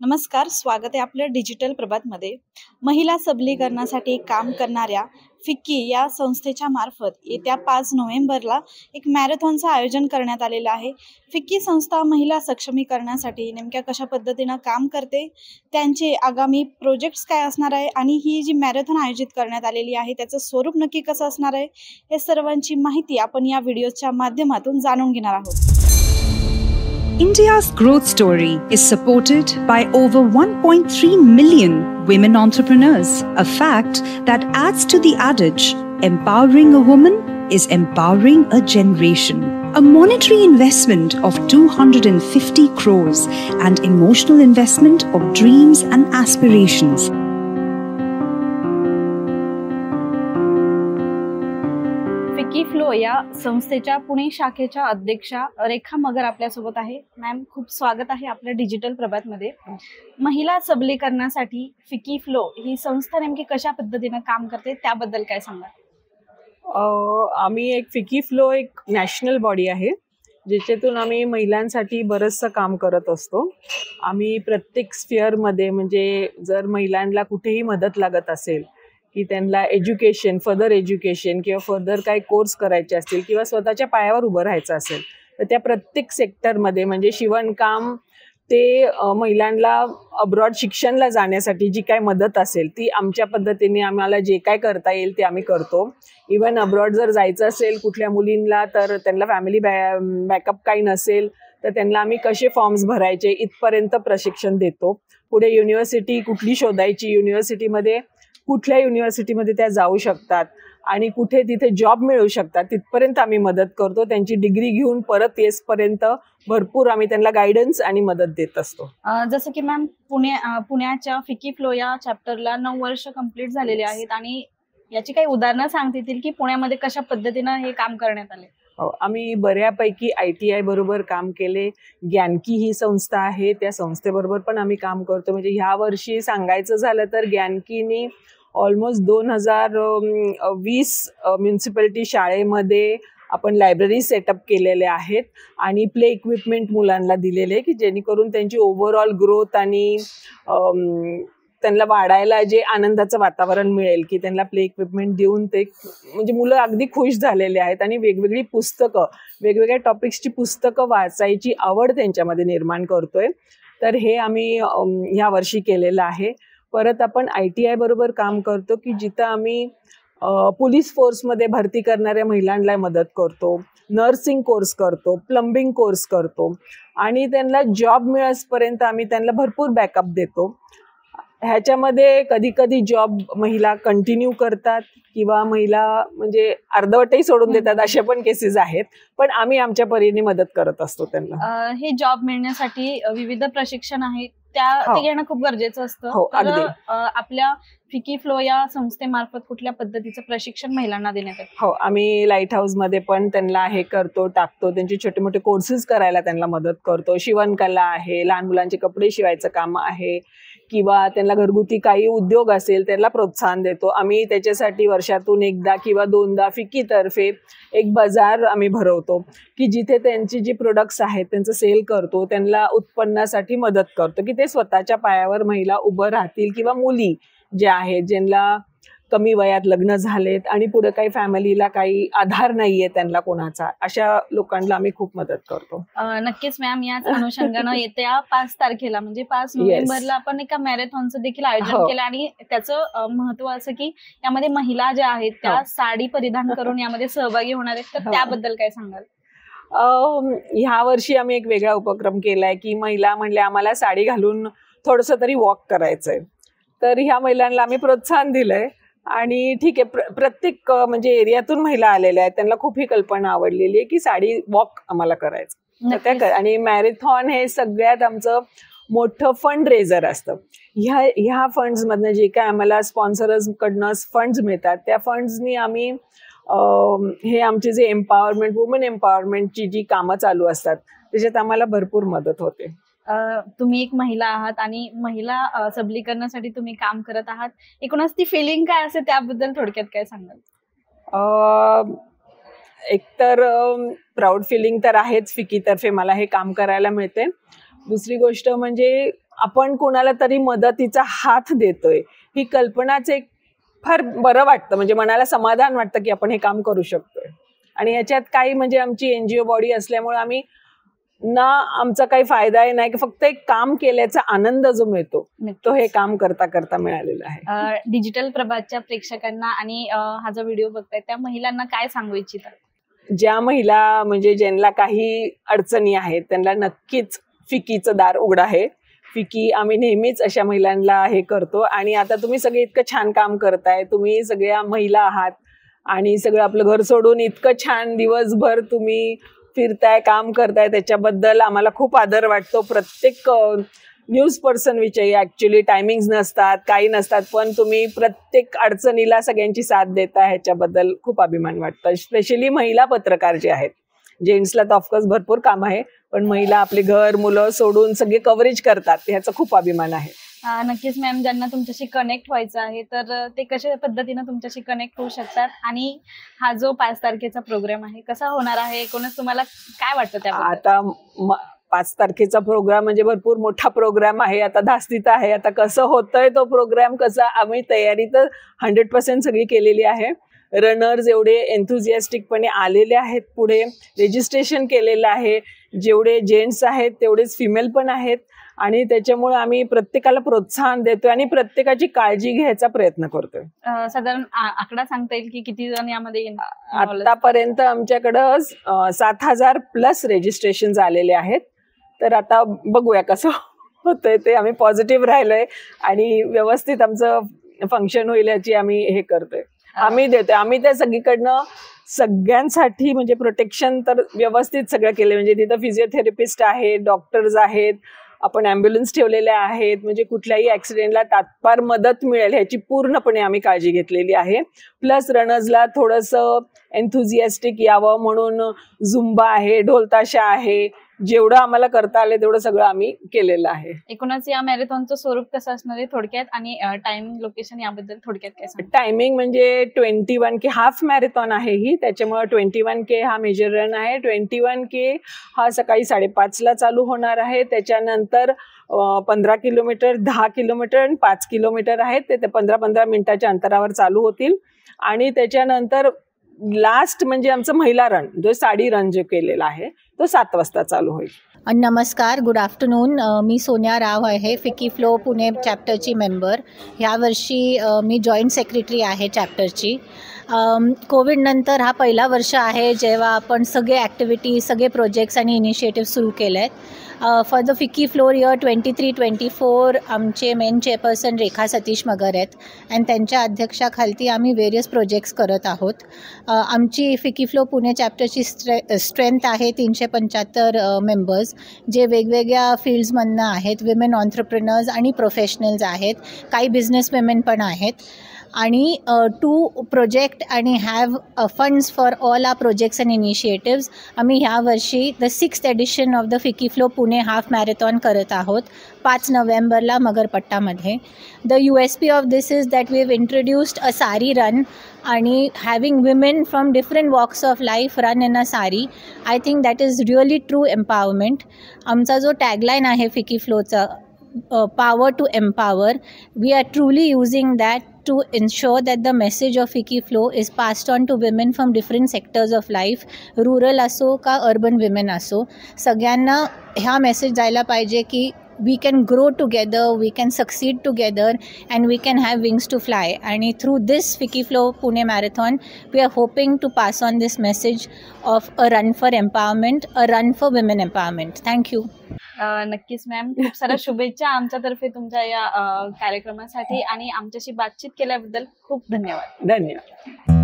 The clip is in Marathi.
नमस्कार स्वागत आहे आपल्या डिजिटल प्रभातमध्ये. महिला सबलीकरणासाठी काम करणाऱ्या फिक्की या संस्थेच्या मार्फत येत्या पाच नोव्हेंबरला एक मॅरेथॉनचं आयोजन करण्यात आलेलं आहे. फिक्की संस्था महिला सक्षमीकरणासाठी नेमक्या कशा पद्धतीनं काम करते? त्यांचे आगामी प्रोजेक्ट्स काय असणार आहे? आणि ही जी मॅरेथॉन आयोजित करण्यात आलेली आहे त्याचं स्वरूप नक्की कसं असणार आहे? हे सर्वांची माहिती आपण या व्हिडिओच्या माध्यमातून जाणून घेणार आहोत. India's growth story is supported by over 1.3 million women entrepreneurs, a fact that adds to the adage empowering a woman is empowering a generation. A monetary investment of 250 crores and emotional investment of dreams and aspirations. FLO या संस्थेच्या पुणे शाखेच्या अध्यक्षा रेखा मगर आपल्यासोबत आहे. मॅम खूप स्वागत आहे आपल्या डिजिटल प्रभातमध्ये. महिला सबलीकरणासाठी फिकी फ्लो ही संस्था नेमकी कशा पद्धतीनं काम करते त्याबद्दल काय सांगा आम्ही एक फिकी फ्लो एक नॅशनल बॉडी आहे ज्याच्यातून आम्ही महिलांसाठी बरंचसं काम करत असतो. आम्ही प्रत्येक स्फिअरमध्ये म्हणजे जर महिलांना कुठेही मदत लागत असेल की त्यांना एज्युकेशन फर्दर एज्युकेशन किंवा फर्दर काही कोर्स करायचे असतील किंवा स्वतःच्या पायावर उभं राहायचं असेल तर त्या प्रत्येक सेक्टरमध्ये म्हणजे शिवणकाम ते महिलांना अब्रॉड शिक्षणला जाण्यासाठी जी काय मदत असेल ती आमच्या पद्धतीने आम्हाला जे काय करता येईल ते आम्ही करतो. इवन अब्रॉड जर जायचं असेल कुठल्या मुलींना तर त्यांना फॅमिली बॅ बॅकअप काही नसेल तर त्यांना आम्ही कसे फॉर्म्स भरायचे इथपर्यंत प्रशिक्षण देतो. पुढे युनिव्हर्सिटी कुठली शोधायची युनिव्हर्सिटीमध्ये कुठल्या युनिव्हर्सिटीमध्ये त्या जाऊ शकतात आणि कुठे तिथे जॉब मिळू शकतात तिथपर्यंत आम्ही मदत करतो. त्यांची डिग्री घेऊन परत येसपर्यंत भरपूर आम्ही त्यांना गायडन्स आणि मदत देत असतो. जसं की मॅम पुणे पुण्याच्या फिकी फ्लो या चॅप्टरला नऊ वर्ष कंप्लीट झालेली आहेत आणि याची काही उदाहरणं सांगता येतील की पुण्यामध्ये कशा पद्धतीनं हे काम करण्यात आले? हो, आम्ही बऱ्यापैकी आय टी आय बरोबर काम केले. ग्यानकी ही संस्था आहे त्या संस्थेबरोबर पण आम्ही काम करतो. म्हणजे ह्या वर्षी सांगायचं झालं तर ग्यानकीनी ऑलमोस्ट दोन हजार वीस म्युन्सिपॅलिटी शाळेमध्ये आपण लायब्ररी सेटअप केलेले आहेत आणि प्ले इक्विपमेंट मुलांना दिलेले की जेणेकरून त्यांची ओव्हरऑल ग्रोथ आणि त्यांना वाढायला जे आनंदाचं वातावरण मिळेल की त्यांना प्ले इक्विपमेंट देऊन ते म्हणजे मुलं अगदी खुश झालेले आहेत आणि वेगवेगळी पुस्तकं वेगवेगळ्या टॉपिक्सची पुस्तकं वाचायची आवड त्यांच्यामध्ये निर्माण करतोय. तर हे आम्ही ह्या वर्षी केलेलं आहे. परत आपण आय टी आय बरोबर काम करतो की जिथं आम्ही पोलीस फोर्समध्ये भरती करणाऱ्या महिलांना मदत करतो नर्सिंग कोर्स करतो प्लंबिंग कोर्स करतो आणि त्यांना जॉब मिळेसपर्यंत आम्ही त्यांना भरपूर बॅकअप देतो. ह्याच्यामध्ये कधी कधी जॉब महिला कंटिन्यू करतात किंवा महिला म्हणजे अर्धवटही सोडून देतात अशा पण केसेस आहेत पण आम्ही आमच्या परीने मदत करत असतो त्यांना. हे जॉब मिळण्यासाठी विविध प्रशिक्षण आहे त्या हो. घेणं खूप गरजेचं हो, असतं तर अगदी. अं, आपल्या फिकी फ्लो या संस्थेमार्फत कुठल्या पद्धतीचं प्रशिक्षण महिलांना देण्यात येतं? हो आम्ही लाइट हाऊसमध्ये पण त्यांना हे करतो टाकतो. त्यांचे छोटे मोठे कोर्सेस करायला त्यांना मदत करतो. शिवणकला आहे लहान मुलांचे कपडे शिवायचं काम आहे. किंवा त्यांना घरगुती काही उद्योग असेल त्यांना प्रोत्साहन देतो. आम्ही त्याच्यासाठी वर्षातून एकदा किंवा दोनदा फिकीतर्फे एक बाजार आम्ही भरवतो की जिथे त्यांची जी प्रोडक्ट्स आहेत त्यांचं सेल करतो त्यांना उत्पन्नासाठी मदत करतो की ते स्वतःच्या पायावर महिला उभं राहतील किंवा मुली ज्या आहेत ज्यांना कमी वयात लग्न झालेत आणि पुढे काही फॅमिलीला काही आधार नाहीये त्यांना कोणाचा अशा लोकांना आम्ही खूप मदत करतो नक्कीच मॅम याच अनुषंगानं येत्या पाच तारखेला म्हणजे पाच नोव्हेंबरला आपण एका मॅरेथॉनचं देखील आयोजन हो. केलं आणि त्याचं महत्त्व असं की यामध्ये महिला ज्या आहेत त्या हो. साडी परिधान करून यामध्ये सहभागी होणार आहेत तर हो. त्याबद्दल काय सांगाल ह्या वर्षी आम्ही एक वेगळा उपक्रम केलाय की महिला म्हणल्या आम्हाला साडी घालून थोडस तरी वॉक करायचंय तर ह्या महिलांना आम्ही प्रोत्साहन दिलंय आणि ठीक आहे प्र प्रत्येक म्हणजे एरियातून महिला आलेल्या आहेत त्यांना खूप ही कल्पना आवडलेली आहे की साडी वॉक आम्हाला करायचं. त्या आणि मॅरेथॉन हे सगळ्यात आमचं मोठं फंड रेझर असतं. ह्या ह्या फंड्समधनं जे काय आम्हाला स्पॉन्सर्स कडनं फंड्स मिळतात त्या फंड्सनी आम्ही हे आमचे जे एम्पॉवरमेंट वुमन एम्पॉवरमेंटची जी कामं चालू असतात त्याच्यात आम्हाला भरपूर मदत होते. तुम्ही एक महिला आहात आणि महिला सबलीकरणासाठी तुम्ही काम करत आहात. एकूणच ती फिलिंग काय असते त्याबद्दल थोडक्यात काय सांगाल? एकतर प्राऊड फिलिंग तर आहेच फिकीतर्फे मला हे काम करायला मिळते दुसरी गोष्ट म्हणजे आपण कोणाला तरी मदतीचा हात देतोय ही कल्पनाच एक फार बरं वाटतं. म्हणजे मनाला समाधान वाटतं की आपण हे काम करू शकतोय. आणि याच्यात काही म्हणजे आमची एनजीओ बॉडी असल्यामुळे आम्ही ना आमचा काही फायदा आहे नाही की फक्त एक काम केल्याचा आनंद जो मिळतो तो हे काम करता करता मिळालेला आहे. डिजिटल प्रभातच्या प्रेक्षकांना आणि हा जो व्हिडिओ बघताय त्या महिलांना काय सांगू इच्छितात ज्या महिला म्हणजे ज्यांना काही अडचणी आहेत त्यांना नक्कीच फिकीचं दार उघड आहे. फिकी आम्ही नेहमीच अशा महिलांना हे करतो आणि आता तुम्ही सगळे इतकं छान काम करताय तुम्ही सगळ्या महिला आहात आणि सगळं आपलं घर सोडून इतकं छान दिवसभर तुम्ही फिरताय काम करताय त्याच्याबद्दल आम्हाला खूप आदर वाटतो. प्रत्येक न्यूज पर्सन विषयी ऍक्च्युली टायमिंग नसतात काही नसतात पण तुम्ही प्रत्येक अडचणीला सगळ्यांची साथ देता ह्याच्याबद्दल खूप अभिमान वाटतं. स्पेशली महिला पत्रकार जे आहेत. जेंट्सला तर ऑफकोर्स भरपूर काम आहे पण महिला आपले घर मुलं सोडून सगळे कव्हरेज करतात ह्याचा खूप अभिमान आहे. नक्कीच मॅम ज्यांना तुमच्याशी कनेक्ट व्हायचं आहे तर ते कशा पद्धतीनं तुमच्याशी कनेक्ट होऊ शकतात? आणि हा जो पाच तारखेचा प्रोग्राम आहे कसा होणार आहे? एकूणच तुम्हाला काय वाटतं त्या आता पाच तारखेचा प्रोग्राम म्हणजे भरपूर मोठा प्रोग्राम आहे आता धास्तीत आहे आता कसं होतंय तो प्रोग्राम कसा आम्ही तयारी तर हंड्रेड पर्सेंट सगळी केलेली आहे. रनर्स एवढे एन्थुझियास्टिकपणे आलेले आहेत पुढे रेजिस्ट्रेशन केलेलं आहे जेवढे जेंट्स आहेत तेवढेच फिमेल पण आहेत. आणि त्याच्यामुळे आम्ही प्रत्येकाला प्रोत्साहन देतोय आणि प्रत्येकाची काळजी घ्यायचा प्रयत्न करतोय. साधारण आकडा सांगता येईल की किती जण यामध्ये आतापर्यंत आमच्याकडं सात हजार प्लस रेजिस्ट्रेशन आलेले आहेत. तर आता बघूया कसं होतंय ते. आम्ही पॉझिटिव्ह राहिलोय आणि व्यवस्थित आमचं फंक्शन होईल याची आम्ही हे करतोय. आम्ही देतोय. आम्ही त्या सगळीकडनं सगळ्यांसाठी म्हणजे प्रोटेक्शन तर व्यवस्थित सगळं केलं म्हणजे तिथं फिजिओथेरपिस्ट आहेत डॉक्टर्स आहेत आपण ॲम्ब्युलन्स ठेवलेल्या आहेत म्हणजे कुठल्याही ॲक्सिडेंटला तात्पार मदत मिळेल ह्याची पूर्णपणे आम्ही काळजी घेतलेली आहे. प्लस रनर्सला थोडंसं एन्थुझियास्टिक यावं म्हणून झुंबा आहे ढोलताशा आहे जेवढं आम्हाला करता आलं तेवढं सगळं आम्ही केलेलं आहे. एकूणच या मॅरेथॉनचं स्वरूप कसं असणार आहे थोडक्यात? आणि टायमिंग लोकेशन याबद्दल थोडक्यात काय टायमिंग म्हणजे twenty one K half marathon आहे ही. त्याच्यामुळे ट्वेंटी वन के हा मेजर रन आहे. ट्वेंटी वन के हा सकाळी साडेपाचला चालू होणार आहे. त्याच्यानंतर पंधरा किलोमीटर दहा किलोमीटर आणि पाच किलोमीटर आहेत. ते पंधरा पंधरा मिनिटाच्या अंतरावर चालू होतील. आणि त्याच्यानंतर लास्ट म्हणजे आमचं महिला रन जो साडी रन जो केलेला आहे तो सात वाजता चालू होईल. नमस्कार गुड आफ्टरनून मी सोनिया राव आहे फिकी फ्लो पुणे चॅप्टरची मेंबर ह्यावर्षी मी जॉईंट सेक्रेटरी आहे चॅप्टरची कोविडनंतर हा पहिला वर्ष आहे जेव्हा आपण सगळे ॲक्टिव्हिटी सगळे प्रोजेक्ट्स आणि इनिशिएटिव्ह सुरू केले आहेत for the FICCI FLO year twenty three twenty four आमचे मेन चेअरपर्सन रेखा सतीश मगर आहेत. अँड त्यांच्या अध्यक्षाखालती आम्ही वेरियस प्रोजेक्ट्स करत आहोत. आमची फिकी फ्लो पुणे चॅप्टरची स्ट्रे स्ट्रेंथ आहे तीनशे पंच्याहत्तर मेंबर्स जे वेगवेगळ्या फील्ड्समधनं आहेत विमेन ऑन्टरप्रिनर्स आणि प्रोफेशनल्स आहेत. काही बिझनेस विमेन पण आहेत. आणि टू प्रोजेक्ट आणि have funds for all our projects and initiatives आम्ही ह्या वर्षी the sixth edition of the FICCI FLO Pune half marathon करत आहोत पाच नोव्हेंबरला मगरपट्टामध्ये. The U S P of this is that we have introduced a sari run आणि having women from different walks of life run in a sari I think that is really true empowerment आमचा जो टॅगलाईन आहे फिकी फ्लोचा power to empower we are truly using that to ensure that the message of Wiki Flow is passed on to women from different sectors of life rural असो का अर्बन विमेन असो सगळ्यांना ह्या मेसेज जायला पाहिजे की we can grow together, we can succeed together, and we can have wings to fly. And through this Wiki Flow Pune Marathon, we are hoping to pass on this message of a run for empowerment, a run for women empowerment. Thank you. नक्कीच मॅम खूप साऱ्या शुभेच्छा आमच्यातर्फे तुमच्या या कार्यक्रमासाठी आणि आमच्याशी बातचीत केल्याबद्दल खूप धन्यवाद. धन्यवाद.